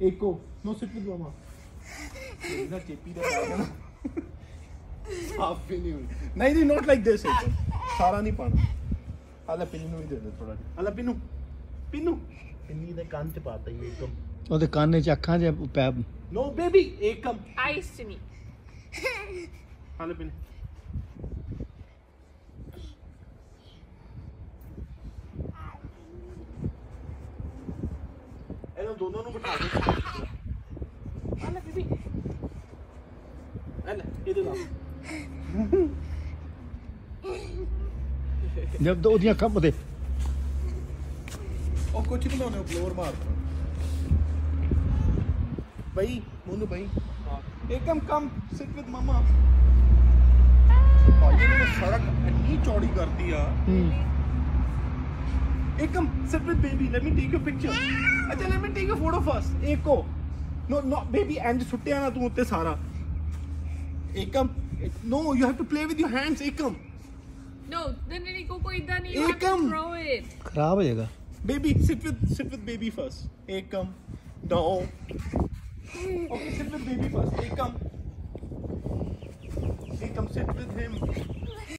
Eko, no se pudo amar. ਇਹਦਾ ਚੇਪੀ ਦਾ ਪੈ ਗਿਆ ਨਾ ਸਾਫ਼ ਵੀ ਨਹੀਂ ਹੋਈ ਨਹੀਂ ਨਹੀਂ ਨੋਟ ਲਾਈਕ ਦਿਸ ਸਾਰਾ ਨਹੀਂ ਪਾਣਾ ਆ ਲੈ ਪਿੰਨੂ ਹੀ ਦੇ ਦੇ ਥੋੜਾ ਜਿਹਾ ਆ ਲੈ ਪਿੰਨੂ ਪਿੰਨੂ ਪਿੰਨੀ ਦੇ ਕੰਨ ਚ ਪਾਤਾ ਹੀ ਏਕਮ ਉਹਦੇ ਕੰਨ ਚ ਅੱਖਾਂ ਚ ਪੈ no baby Ekam eyes to me ਆ ਲੈ ਪਿੰਨੂ ਇਹਨਾਂ ਦੋਨਾਂ ਨੂੰ ਬਿਠਾ ਦੇ ਆਲਾ ਬੀਬੀ ਆਲਾ ਇਹਦੇ ਨਾਲ ਜਦ ਉਹਦੀਆਂ ਅੱਖਾਂ ਪਤੇ ਉਹ ਕੁਝ ਬਣਾਉਣੇ ਫਲੋਰ ਮਾਰ ਬਈ ਮੋਨੂ ਬਈ ਏਕਮ ਕਮ ਸਿਟ ਵਿਦ ਮਮਾ ਭਾਈ ਨੇ ਸੜਕ ਇੰਨੀ ਚੌੜੀ Hey, come, sit with baby. Let me take your picture. Yeah. अच्छा, let me take your photo first. Eko. No, no, baby, and छुट्टे आना तुम उतने सारा. Ekam. No, you have to play with your hands. Ekam. No, then Nico को इधर नहीं. Ekam. Throw it. खराब हो जाएगा. Baby, sit with sit with baby first. Ekam. No. Okay, sit with baby first. Ekam. Ekam, sit with him.